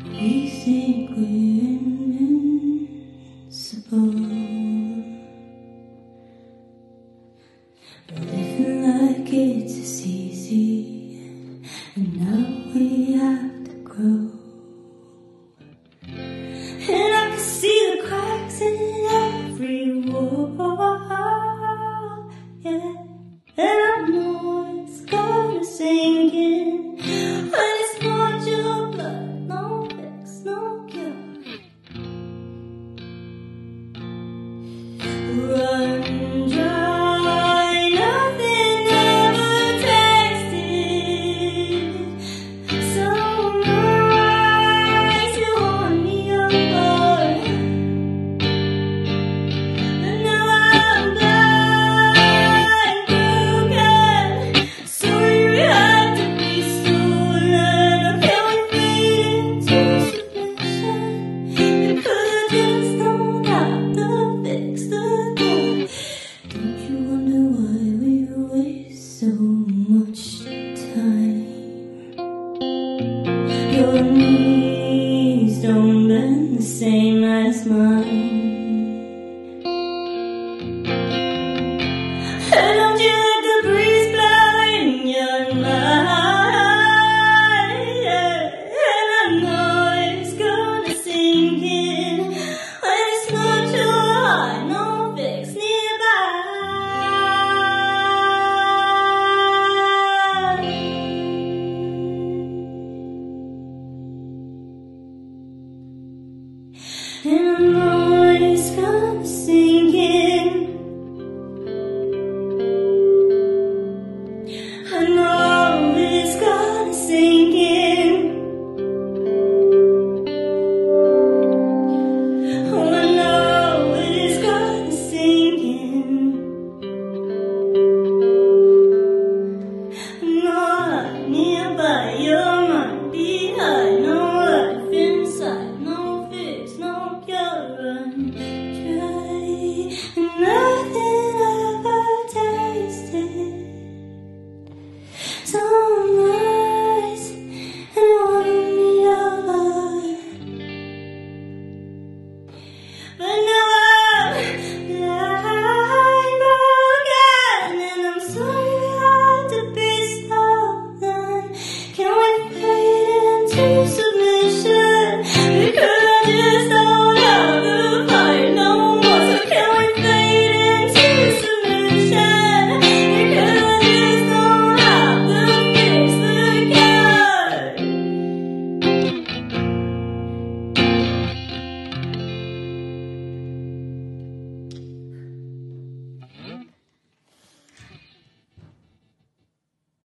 We think we're invincible. Living like it's as easy, and now we Ooh. the same as mine. And I'm just But